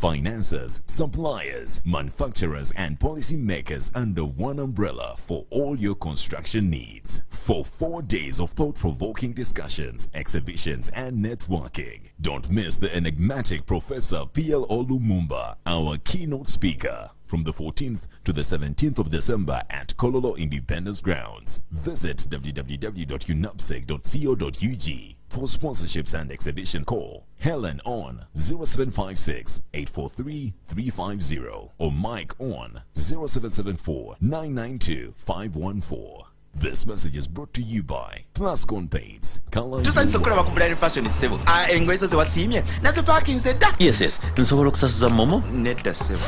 financiers, suppliers, manufacturers, and policymakers under one umbrella for all your construction needs. For four days of thought provoking discussions, exhibitions, and networking. Don't miss the enigmatic Professor P.L. Olumumba, our keynote speaker. From the 14th to the 17th of December at Kololo Independence Grounds. Visit www.unapsec.co.ug. For sponsorships and exhibition, call Helen on 0756 843 350 or Mike on 0774 992 514. This message is brought to you by Plascon Paints. Color tusanyuse okulaba ku blind fashion ssebo Ah, engoye zo zewasiimye nazipaakinze dda yes yes. Nsobola okusasuza momo nedda ssebo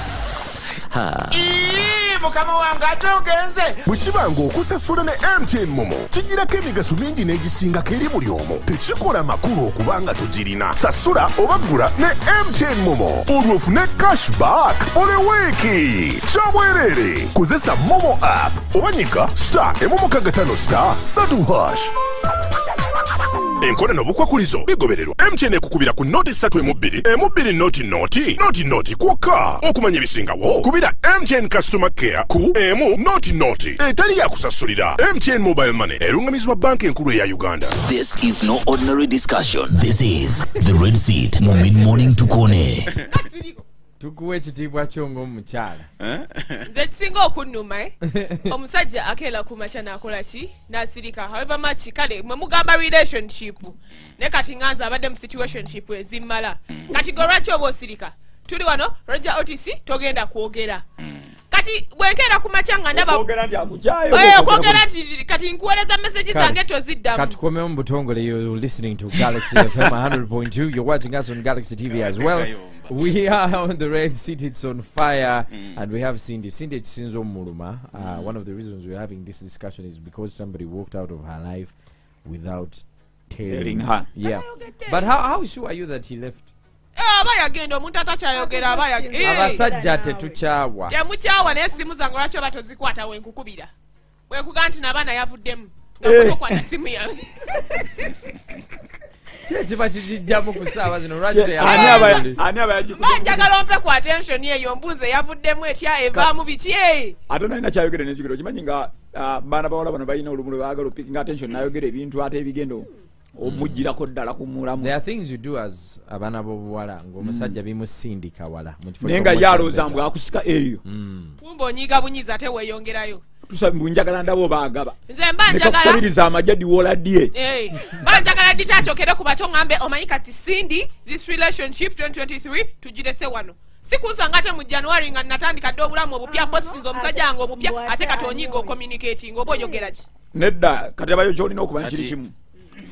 ha. Ii, mukama wange ate ogenze. Bwe kiba ng'okusasula ne mtn momo kigirako emigaso mingi n'egisingako eri buli omu. Tekikola makulu okuba nga togirina. Sasula oba gula ne mtn momo. Olwo ofune cashback buli wiiki. Kyabwereere kozesa momo app. Oba nyika star emumukagatano star satu hash enkone n'obukwakulizo bigobererwa. Mtn ekukubira ku noti 3 emu bbiri emu bbiri noti noti noti noti kwokka. Okumanya ebisingawo kubira mtn customer care ku emu noti noti. Etali yakusasulira mtn mobile money erungamizibwa banka enkulu eya uganda. This is no ordinary discussion. This is the red seat. Mu mid morning tukone tukuwa ekitiibwa kyo ng'omukyala. Nze kisinga okunnuma eh? omusajja akeera ku makya n'akola ki? N'asirika. However much kale mwe mugamba relationship ne kati nganze abadde mu situationship ezimmala. Kati gwe lwaki oba osirika? Tuli wano roger otc togenda kwogera kati bwenkeera ku makya nga ndaba okwogera nti akukyayo Eh, nti kati nkuweereza meseji zange toziddamu. katukomeo mu butongole you're listening to galaxy fm 100.2 you're watching us on galaxy tv as well. We are on the red seat. It's on fire. Mm. and we have cindy. Cindy ekisinza omuluma. Uh, mm. one of the reasons we're having this discussion is because somebody walked out of her life without telling, Telling her. yeah. But how, how sure are you that he left aba yagenda omuntu atakyayogera aba yagenda abasajja tetukyawa temukyawa naye simu zange lwaki oba tozikwata wenkukubira wekuga nti nabaana yavuddemu Eh. ngaokwata simu yange ki ekiba kikijjamu ku saawa zino lwaki ani aba- teyawulira? ani aba yagikuba banjagala ompe ku attention eyo mbuuze yavuddemu etya evaamu biki eh. ate nalina kyayogera nekigero kimanyi nga ah, baana bawala bano balina olumu lwe baagala opikinga attention nayogera ebintu ate ebigenda omugirako ddala ku mulamu. There are things you do as abaana b'obuwala ng'omusajja bimusindika wala naye nga ky'omusembeza. yalowooza mbw akusika eriyo. Kumba onyiiga bunyiza ate weeyongerayo. Njagala ndaba mba njagala nekakusabiriza ddye Eh, mba njagala ddi takyokere ku bakyo ŋŋambe omanyi kati sindi this relationship 2023 tugirese wano. Si kunsanga ate mu january nga natandika dde obulamu obupya postinze omusajja wange obupya ate kati onyiiga ocommunicating oba oyogera ki? Nedda katabayo kyolina okuba nkiri Kati- kimu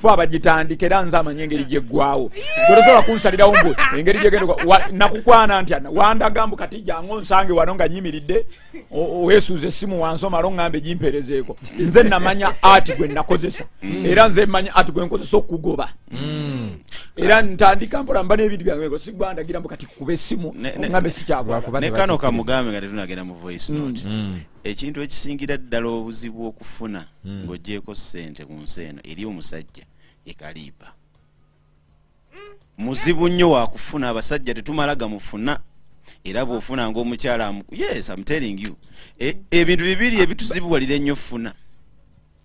fe abagitandika era nze amanyi engeri gyeggwawo tosobola kunsalirawo mbwe engeri gyegenda nakukwana ntya wandaga mbu kati jangu onsange wano nga nyimiridde o- weesuuza essimu wansi omala oŋŋambe gimperezeeko. Nze namanya ati gwe nakozesa. Era nze manya ati gwe nkozesa okugoba. Era ntandika mpola mba n'ebintu byange sigwandagira mbu kati kuba essimu Ne- ne- oŋŋambe sikyagwa Lwakuba ne kano kamugambe nga tetunagenda mu voice note. Ekintu ekisingira ddala obuzibu okufuna ng'oggyeko ssente ku nsi eno eri omusajja ekaliipa. Muzibu nnyo wakufuna abasajja tetumala gamufuna era bw'ofuna ng'omukyala amu yes I'm telling you. E- ebintu bibiri ebituzibuwalira ennyo funa.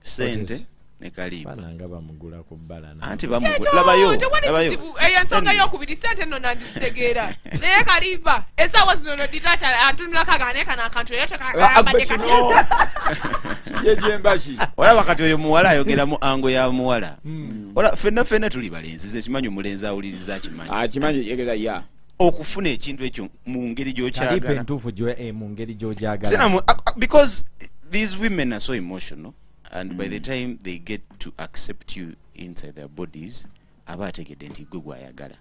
Ssente is? Ne kaliipa Baana nga bamugula ku bbala na- anti bamugu- labayo tewali labayo. kizibu eyo ensonga yokubiri sente nno nandizitegeera. Naye kaliipa esaawa zino no ditacha antunulako agane kano akantu kati yegyembaki olaba kati oyo muwala ayogeramu ango ya muwala. Ola- ffenna ffenna tuli balenzi ze kimanyi omulenzi awuliriza akimanyi ya. Okufuna ekintu ekyo mu ngeri gyokyagala. Eh, mu mu- because these women are so emotional and by the time they get to accept you inside their bodies aba ategedde nti gwe gwayagala.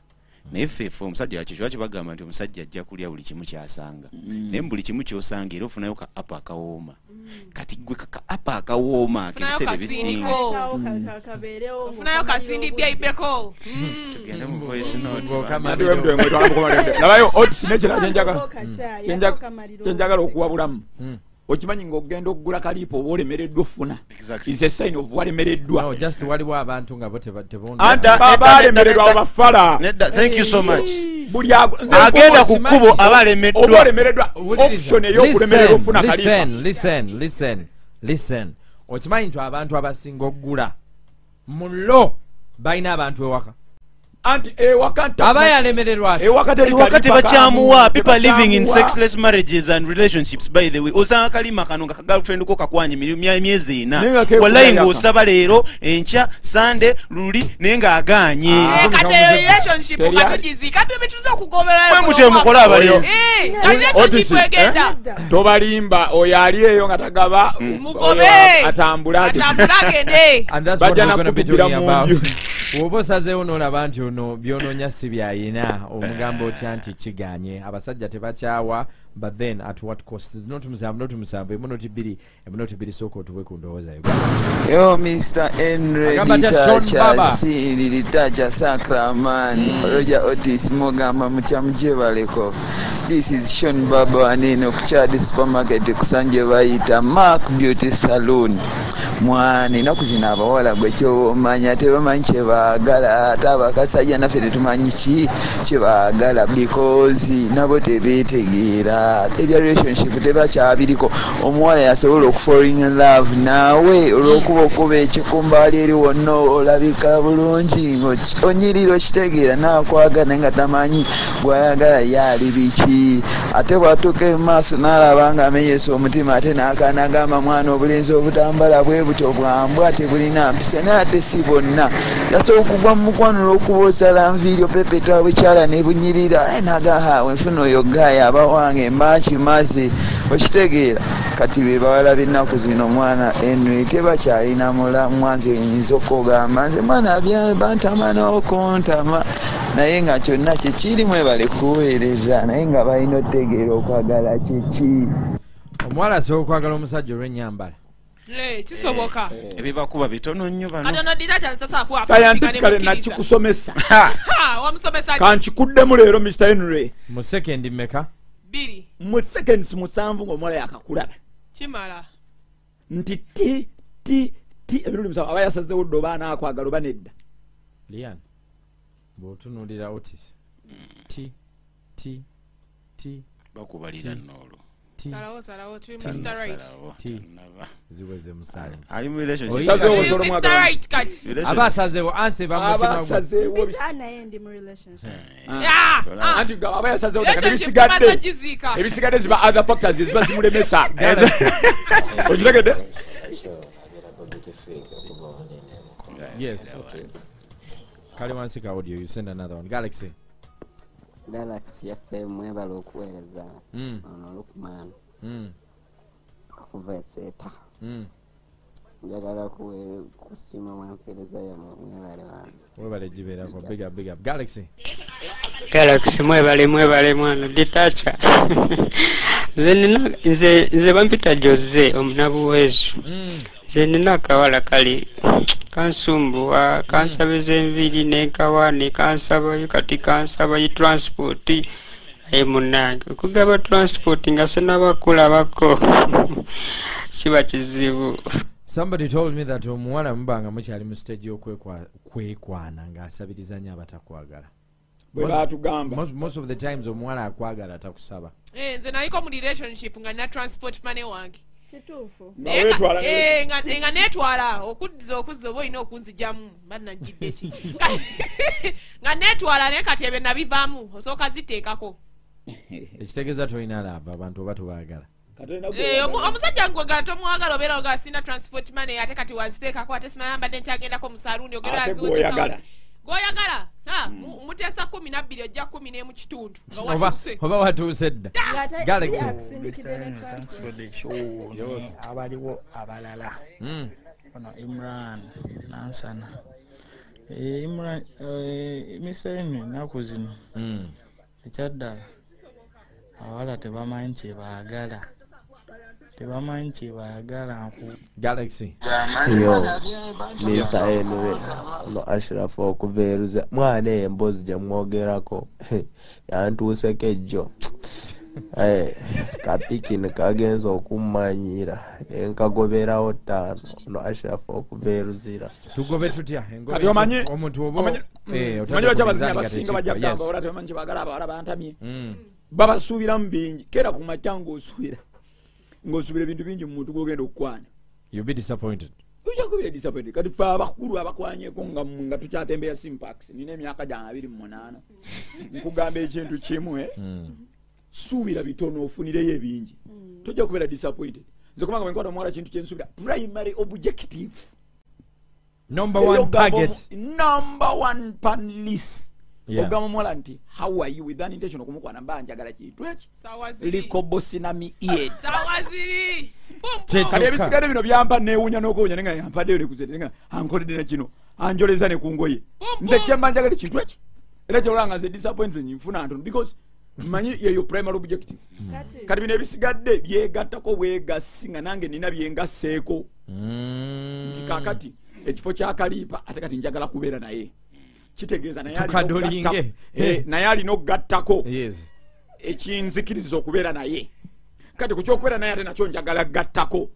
Naye ffefe omusajja wakyo kiba kibagamba nti omusajja ajja kulya buli kimu kyasanga? Naye mu buli kimu kyosanga era ofunayo ka apa akawooma. Kati gwe kaka apa akawooma kebiseera kasindiko. ebisinga ofunayo kasindi byaibeko tugende mu voice note. Ng'okama- ati wemutwe mwetwala mukomalende labayo otis nekira kyenjagala kyenjagala okuwabulamu okimanyi ngaogenda okugula kaliipo oba olemereddwa ofuna? Exactly. is a sign of walemereddwa. No just waliwo abantu nga bo teba- tebonda Anta- Ba- nedda- balemererwa nedda- abafala. Nedda thank you so much. Buli agenda ku kkubo aba oba alemeddwa olemereddwa option ey'okulemererwa ofuna kaliipa listen listen listen listen. Okimanyi nti abantu abasinga oggula mulo balina abantu ewaka anti ewaka kaliipa tebakyamuwa kaamu, people living in sexless marriages and relationships by the way. Osanga kalima kano nga kagirlfriend ko mya- myezi ena. Yaka. ng'osaba leero enkya sande luli naye ng'agaanye Ah. Eh, kati eyo relationship Teri- nga tugizika byo bituza okugoberayo Mwe mutye mukola abalenzi. Eh, nga relationship Otis, egenda tobalimba oyo ali eyo nga tagaba that's what Bajja we're gonna bw'oba osazeewo n'olaba nti ono byonoonya si byayina omugamba otya nti kiganye? Abasajja tebakyawa but then at what cost? Not musanvu not musanvu emunoti bbiri emunoti bbiri sooka otuwe ku ndowooza yo Mr. Siri Litacha Sacramani Roger Otis Mugamba mutya mujebaleko This is Sean Baba wanene ku Chad Supermarket kusanje bayita Mark Beauty Saloon. Mwani naku zino abawala gwe tebamanyi kyebaagala ate abakasajja naffe tetumanyi ki kyebaagala because nabo tebeetegeera ebya relationship tebakyabiriko. Omuwala yasobola okufalling in love. Naawe olw'okuba okuba ekikumbaali eri wonna olabika bulungi onyirira okitegeera naakwagala naye nga tamanyi gwayagala yaali biki. Ate bwatuuka emaaso n'alaba nga amenyesa omutima ate n'akaana agamba mwana obulenzi obutambala bwe buto bwambwa tebulina mpisa naye ate si bonna. Yasobola okugwa mu mukwano olw'okuba osala nviiri opepeta bukyala ne bunyirira. Aye nagaha wenfuna oyo gaaya aba wange makimaze okitegeera. Kati be bawala b'ennaku zino mwana henry tebakyalina mula mwanzi oyinza okugamba nze mwana abya- bantama n'okuntama naye nga kyonna kyekiri mwebale kuweereza naye nga balina otegeera okwagala kyeki omuwala asobola okwagala omusajja olw'ennyambala? Eh, kisoboka ebibakuba bitono nnyo bano. Katono ditacha nsasa scientifically nakikusomesa kankikuddemu leero mr henry mu sekendi mmeka biri mu seconds musanvu ng'omuwala yakakulaba kimala. Nti ti ti ti emirundi musanvu aba yasazewo dde oba anaakwagala oba nedda. Lian bw'otunuulira otis ti ti ti bakubalira nnoolo ziweze musalemaabasazewo ebisigadde ziba other factors eziba zimulemesa okitegedde Yes. Okay. Kali audio, you send another one. Galaxy. Galaxy fm mwebala okuweereza Mm. ono lukman okuva eseeta mm. Njagala kusiima mwempeereza yamwe mwebale wange webale gibeerako big up big up. Galaxy. Galaxy mwebale mwebale mwana. Ditacha. Nze nina nze nze bampita jose omunabuweezu mm. nze nina akawala kali kansumbuwa kansabiza enviiri nenkawa nekansabayo kati kansabayo transport aye munange okugaba transport nga senabakulabako siba kizibu somebody told me that omuwala mubanga mukyali mu stage y'okwekwana ng'asabiriza nnyo abatakwagala. Bwe batugamba most, most of the times omuwala akwagala takusaba Eh, nze naliko mu relationship nga nina transport money wange. Kituufu. nga eh, nga- eh, netwala okuddiza okuzza oba olina okunzijamu mba najjidde ki? Nga- nga netwala naye kati ebyo nabivaamu osooka ziteekako. Ekitegeeza tolina laba abantu oba tobaagala Gwe Eh, omusajja ngwegala tomwagala obeera nga asinda transport money ate kati waziteekako ate simanya mbadde nkyagendako mu saluuni ogenda ate waziwe- gwoyagala. muteesa kumi nabbiri ojja kumi n'emu kitundu. Oba watuuse. dda. Abaliwo abalala. Mm. ono imran nansana. Eh, imran eh, mr henry ennaku zino. Mm. ekyaddala abawala tebamanyi kyebaagala tebamanyi kyebaagala nku. Galaxy. Yo mr henry no ashrafu okuva eruze mwana eyo emboozi gyemwogerako yantuuseko ejjo kapikini kagenza okummanyira enkagoberawo ttaano. No ashirafu okuva eruzira tugobe tutya? Kati omanyi omuntu oba omanyi- eh, lwaki abazinyi abasinga nga bajja kugamba yes. ola tebamanyi kyebagala abawala bantamye. Mm. babasuubiramu bingi. Kera ku makya ng'osuubira ng'osuubira ebintu bingi mu muntu gwogenda okukwanya. You'll be disappointed. Ojja kubeera disappointed. Kati fe abakulu abakwanyeko nga nga tukyatembeya simpax nina emyaka gyange abiri mu munaana. Nkugamba ekintu kimu eh? suubira bitono ofunireyo ebingi. Tojja kubeera disappointed. Nze kubanga bwenkwata omuwala kintu kyensuubira primary objective. Number Eyo one target. Number one pan list Yeah. ogamba omuwala nti how are you? With an intention okumukwana mba njagala kintu eki? Likobosinami ziri kati ebisigadde bino byampa newunya n'okuwunya nenga yampaddeyo nekuznga ankoledde nekino anjoleza ne kungoye nze kyemba njagala ekintu eki? Era kyolanga nze disappointment nfuna ntono because manyi yeyo primary objective. Kati. bino ebisigadde byegattako bwegasi nga nange nina byengasseeko. Nti kakati ekifo kyakaliipa ate kati njagala kubeera naye kitegeeza naye alina Tukadolinge. okugatta- Eh, naye alina okugattako yes. Ekinzikiriza okubeera naye. Kati ku kyokubeera naye ate nakyo njagala gattako.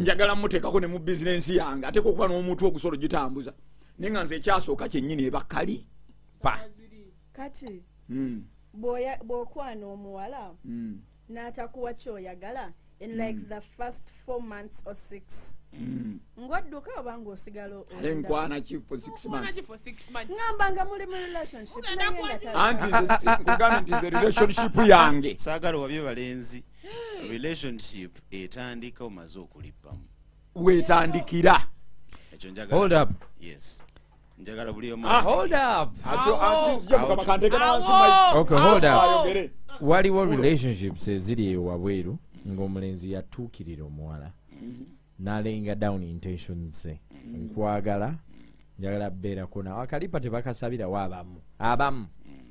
Njagala muteekako ne mu bizinensi yange ateeka okuba n'omuntu ogusolo gitambuza. Naye nga nze ekyasooka kyennyini eba kali. Pa. Kati Mm, bw'oya- bw'okwana omuwala mm, n'atakuwa kyoyagala in like the first four months or six. Mm. ng'odduka oba ng'osigala ale nkwana ki for six months? for six months? Ngamba nga muli mu relationship anti nkugambye nti nze relationship yange. Saagala wabye balenzi. Relationship etandika omaze okulippamu. Wetandikira. Ekyo njagala Hold up. yes. Njagala buli omu Ah, hold up. Okay hold up. Waliwo relationships eziri eyo wabweru ng'omulenzi yatuukirira omuwala. N'alenga down intentions ze. Nkwagala njagala beerako nawe akalipa tebakasabirawo abamu? Abamu?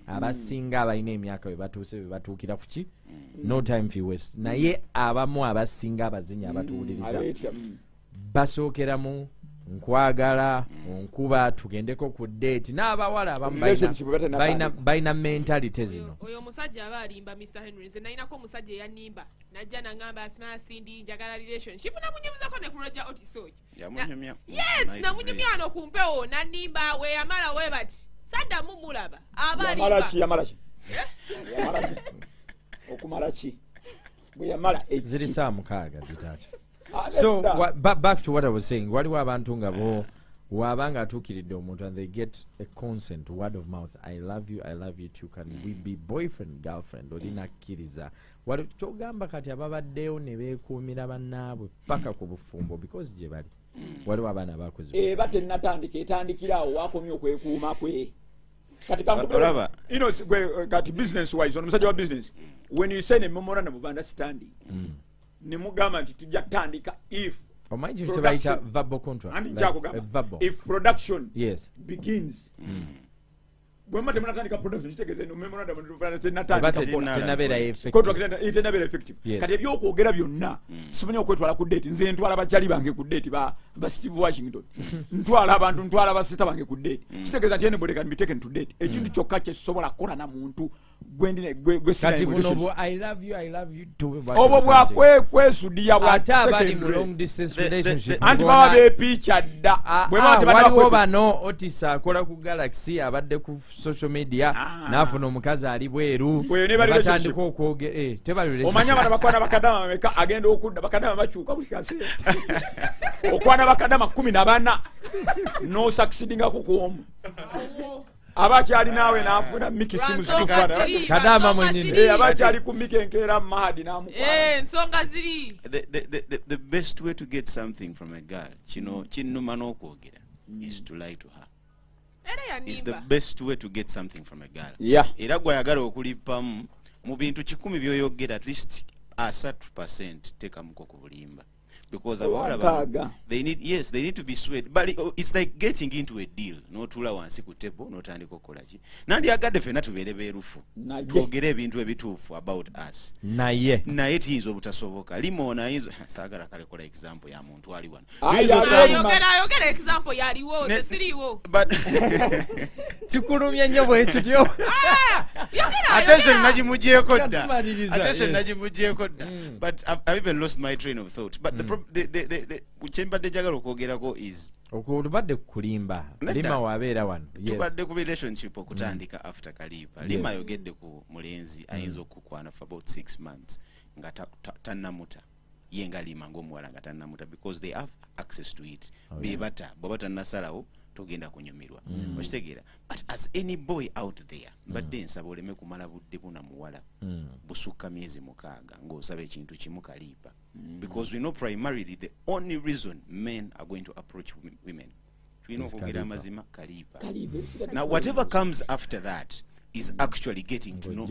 Abasinga abalina emyaka bwe batuuse bwe batuukira ku ki? No time for west naye abamu abasinga abazinyi abatuwuliriza. Basookeramu nkwagala onkuba tugendeko ku deeti n'abawala abamu balina- mentalite zino. Oyo omusajja aba alimba mr henry nze nalinako omusajja eyanimba najja naŋamba asimala sindi njagala relationship. Namunyumizako ne ku roger otisoki yes namunyumya wano ku mpewo. Nanimba we yamala we bati saddamu mulaba aba alimba. Ki okumala ki? Bwe yamala ziri saa mukaaga Ah, so wa, ba, back to what i was saying. Waliwo abantu nga bo waaba nga atuukiridde omuntu and they get a consent word of mouth. I love you i love you too. Can we be boyfriend girlfriend? Olina akkiriza Wali- kyogamba kati ababaddeyo ne beekuumira bannaabwe paka ku bufumbo because gye bali. Waliwo abaana abakoze eba tennatandika etandikirawo wakomye okwekuuma kwe. Kati ino kati business wise ono musajja wa business when you sign a memorandum of understanding ne mugamba nti tujja kutandika if omanyi production- kyebayita verbal contract? Andi nkyakugamba. verbal if production yes. begins. Bwemba temunatandika production kitegeeza ino memorandum of Oba te- understanding tenabeera effective. Yes. kati ebyokwogera byonna simanyi okwetwala ku date. Nze ntwala bakyali bange ku date ba steve washington. Ntwala abantu ntwala basita bange ku date. Kitegeeza nti anybody can be taken to date. Ekintu kyokka kyesobola kukola na muntu kati buno bwo i love you i love you obwo bwakwesudiya bwa ate abali mu long distance relationship anti baba bepiica dda. Ah, ah, waliwo bano otis akola ku galaxy abadde ku social media n'afuna omukazi ali bweru batandika okwogera eh, relationship. abaana bakwana bakadama bameka agenda okudda bakadama bakyuka buli kaseera. Okwana bakadama kumi na bana nosakisidingako kuomu aba akyali naawe n'afuna miki simu zitufaana Kadama mwenyini. Eh, aba akyali ku miki enkeera mahadi n'amukwana Eh, ziri. The, the, the, the, the best way to get something from a girl kino kinnuma n'okwogera is to lie to her. Era is the best way to get something from a girl. Yeah. era gwayagala okulippamu mu bintu kikumi byoyogera at least asatu percent teekamuko ku bulimba because Oh, abawala nkaaga. they need yes they need to be swayed. But it- it's like getting into a deal. N'otuula wansi ku table n'otandika okukola ki nandyagadde ffenna tubeere beerufu twogere ebintu ebituufu about us. Naye naye tiyinza obutasoboka. Limona ayinza saagala kalekola example ya muntu ali wano. Ah, kikulumya nnyo bwe kityo. Attention nagimugyeko dda. Katumaliriza, attention yes. nagimugyeko dda. But I've, even lost my train of thought. But the, the, kyembadde njagala okwogerako is olubadde kukulimba. Lima wabeera wano. Yes. tubadde ku relationship okutandika after kalipa Yes. lima ayogedde ku mulenzi ayinza okukukwana for about six months nga ta- ta- tannamuta. Ye nga lima ngaomuwala nga tannamuta because they have access to it. Oh, yeah. bebata bwaba tannasalawo togenda kunyumirwa. Mm. okitegeera. But as any boy out there mbadde nsaba oleme kumala budde buna muwala Mm. busukka myezi mukaaga ng'osaba ekintu kimu kaliipa. Because we know primarily the only reason men are going to approach wom- women tulina okwogera amazima kaliipa. Kaliipa. now whatever comes after that is actually getting to know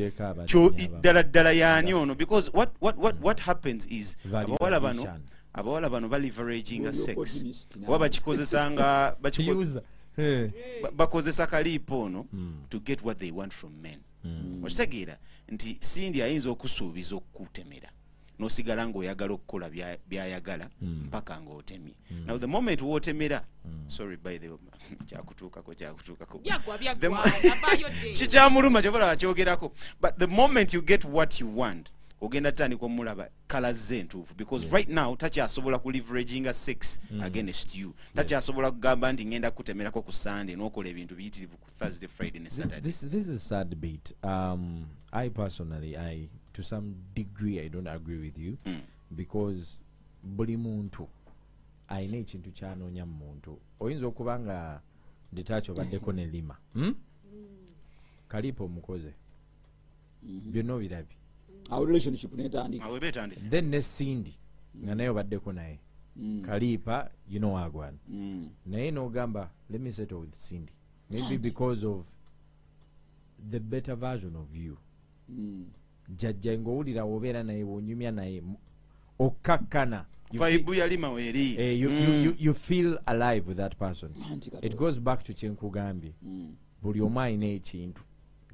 kyo ddala ddala yaani ono. Because what, what, what, what happens is abawala bano. Abawala bano baliveraginga Oli sex. oba bakikozesanga bakozesa kaliipo ono Mm. to get what they want from men. Mm. okitegeera nti sindi ayinza okusuubiza okukutemera n'osigala ng'oyagala okukola bya- byayagala Mm. mpaka ng'otemye. Now the moment wootemera sorry by the kyakutuukako kyakutuukako. Kikyamuluma kyobola bakyogerako but the moment you get what you want ogenda tutandika omulaba kala ze entuufu because right now takyasobola kuliveraginga sex Mm. against you. Takyasobola kugamba nti ngenda kutemerako ku sunday n'okola ebintu biyitirivu ku thursday friday ne This, saturday. this, this is a sad bit. Um, I personally, I to some degree, I don't agree with you Mm. because buli muntu ayina ekintu kyanoonya mu muntu. Oyinza okuba nga nditaakyo obaddeko ne lima. Hmm? kalipa omukoze. Byonna obirabye awo relationship netandika then ne sindi nga naye obaddeko naye. Mm. kalipa you know wagwana Mm. naye nogamba let me settle with cindy maybe because of the better version of you. Mm. jjajja ngaowulira wobeera naye wonyumya naye okkakkana. You feel- vibe yalima weeri Eh, you, you, you, feel alive with that person. It goes back to kyenkugambye buli omu alina ekintu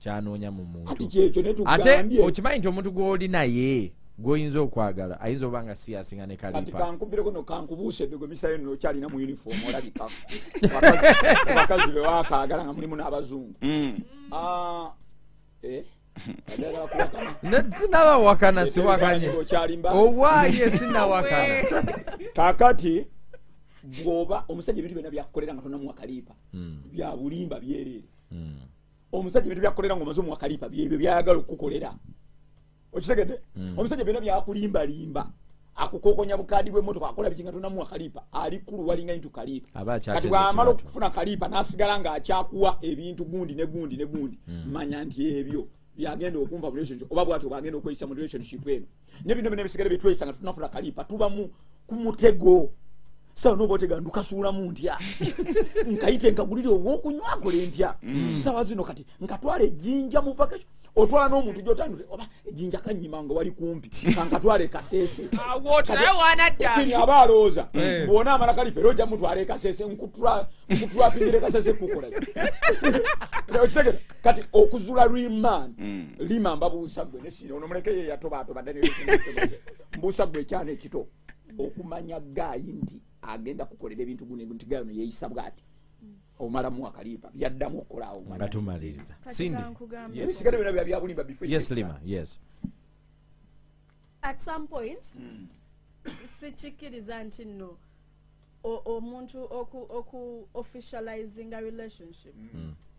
kyanoonya mu ati muntu ate okimanyi nti omuntu gwoli naye gwoyinza okwagala ayinza oba nga si asinga ne kati kalipa kankubireko no kankubuuse edde gwe misayo no okyalina mu uniform olabika. Abakazi- abakazi be wakagala nga mulimu n'abazungu. Mm. Ah, eh, sinabawakana siwakanye. owaaye sinawakana kakati bwoba omusajja ebintu byonna byakukolera nga tonamuwa kaliipa Mm. bya bulimba byereere Mm. Omusajja ebintu byakukolera nga omaze omuwa kaliipa byebyo byayagala okukukolera okitegedde? Mm. omusajja byonna byakulimbalimba akukokonya bukaadi bw'emmotoka akola biki nga tonamuwa kaliipa ali kulu walinga into kaliipa aba kati bwamala okufuna kaliipa n'asigala ng'akyakuwa ebintu gundi ne gundi ne gundi. Mm. manya nti ebyo byagenda okumva mu relationship oba bwatyo bwagenda okweyisa mu relationship eno. Ne bino ebisigale byetweyisa nga tunafuna kaliipa tuba mu ku mutego sawa noba otega ndukasuulamu ntya. Nkayite nkagulire obwokunywa akole ntya. Sawa zino kati nkatwala ejjinja mu vacation. Otwala n'omuntu gyotandule oba ejjinja kanyima nga wali kumpi kankatwala naye wanadda. kini aba alowooza Eh. bwona amala kalipa era ojja mutwala ekasese nkutulapingira ekasese kukola okitegera kati okuzula riman Mm. lima mbabuusa gwe nesina ono muleke ye yatobaatoba dda mbuusa gwe ekyana ekito okumanya gaayi nti agenda kukolera ebintu guno nti gaayi ono yeeyisa bwati. Omalamu akaliipa byaddamu okolaawo nga tumaliriza Kati sindi kankugambye. ebisigale byona bya byabulimba bifo yes lima yes. At some point sikikkiriza nti nno o- omuntu oku, oku officializing a relationship. Kisooka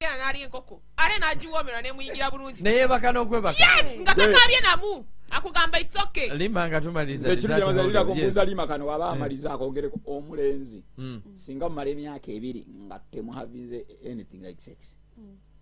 era naali enkoko. Ate nagiwomerwa nemuyingira bulungi. Neyeebaka n'okwebaka. Yes! Nga takabye namu. Akugamba its okay. Lima nga tumaliza ekintu kyamazalirako Yes. mbuuza lima kano waba amaliza akongereko omulenzi. Mm. singa mumala emyaka ebiri nga temuhavize anything like sex.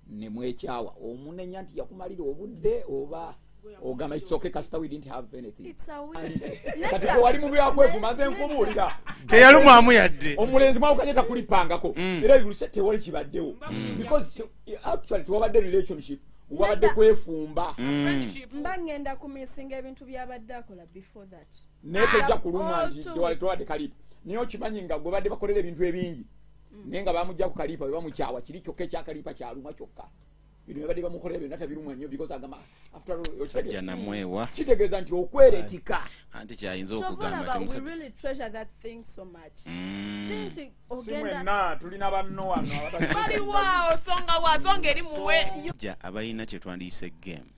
Nemwekyawa omunenya nti yakumalira obudde oba ogamba kitsoke kasita we didn't have anything. Kati gwe wali mu byakwevuma nze nkubuulira. Teyalumwamu yadde. omulenzi mwawukanye takulipangako. Mm. era ebiruse tewali kibaddewo. Because te- actually tewabadde relationship wabadde kwefumba. Mba ngenda kumisinga ebintu byabadde akola before that. Naye tojja Ah, kulumwa all nti tewali- tewabadde kalipa. Naye okimanyi nga gwe badde bakolera ebintu ebingi naye nga bamugja ku kalipa bwe bamukyawa kiri kyokka ekyakalipa kyaluma kyokka bino byabadde bamukolera byonna tabirumwa nnyo because agamba after all, namwewa. kitegeeza nti okweretika anti kyayinza okugamba olaba we temusajja really treasure that thing so much Mm. si nti si ogenda mwenna tulina banno wano baliwaawo songa wasonga eri muwe ja abalina kyetwandiyise game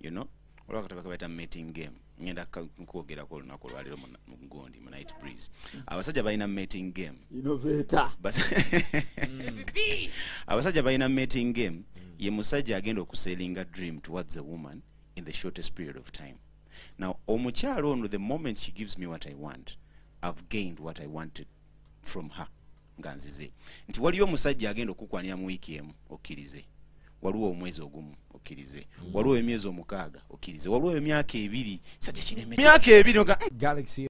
you know olwa kataba kabaita mating game. Ngenda nkwogerako olunaku olwaliro mu mu gundi mu night breeze. Abasajja balina mating game. Abasajja balina mating game. Ye musajja agenda okuselinga dream towards a woman in the shortest period of time. Now omukyalo ono the moment she gives me what i want i've gained what i wanted from her nga nzize. Nti waliyo omusajja agenda okukwanira mu wiiki emu okkirize waliwo omwezi ogumu okkirize waliwo emyezi omukaaga okkirize waliwo emyaka ebiri sajja kireme emyaka ebiri oga Galaxy